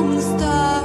lone star.